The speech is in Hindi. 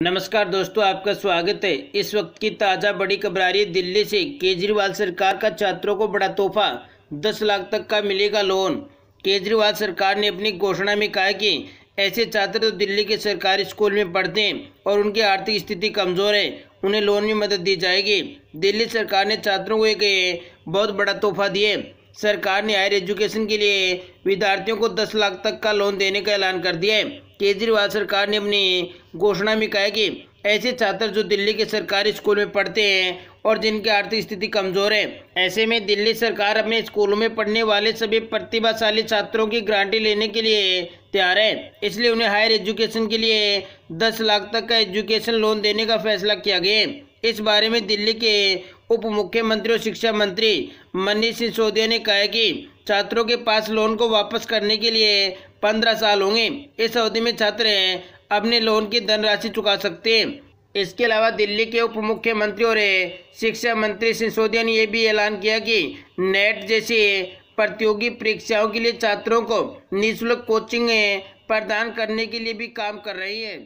नमस्कार दोस्तों, आपका स्वागत है। इस वक्त की ताज़ा बड़ी खबर आ रही है दिल्ली से। केजरीवाल सरकार का छात्रों को बड़ा तोहफा, दस लाख तक का मिलेगा लोन। केजरीवाल सरकार ने अपनी घोषणा में कहा कि ऐसे छात्र तो दिल्ली के सरकारी स्कूल में पढ़ते हैं और उनकी आर्थिक स्थिति कमज़ोर है। उन्हें लोन में मदद दी जाएगी। दिल्ली सरकार ने छात्रों को एक, बहुत बड़ा तोहफा दिए सरकार ने हायर एजुकेशन के लिए विद्यार्थियों को दस लाख तक का लोन देने का ऐलान कर दिया है। केजरीवाल सरकार ने अपनी घोषणा में कहा कि ऐसे छात्र जो दिल्ली के सरकारी स्कूल में पढ़ते हैं और जिनकी आर्थिक स्थिति कमज़ोर है, ऐसे में दिल्ली सरकार अपने स्कूलों में पढ़ने वाले सभी प्रतिभाशाली छात्रों की गारंटी लेने के लिए तैयार है। इसलिए उन्हें हायर एजुकेशन के लिए दस लाख तक का एजुकेशन लोन देने का फैसला किया गया इस बारे में दिल्ली के उप मुख्यमंत्री और शिक्षा मंत्री मनीष सिसोदिया ने कहा कि छात्रों के पास लोन को वापस करने के लिए पंद्रह साल होंगे। इस अवधि में छात्र अपने लोन की धनराशि चुका सकते हैं। इसके अलावा दिल्ली के उप मुख्यमंत्री और शिक्षा मंत्री सिसोदिया ने यह भी ऐलान किया कि नेट जैसी प्रतियोगी परीक्षाओं के लिए छात्रों को निःशुल्क कोचिंग प्रदान करने के लिए भी काम कर रही है।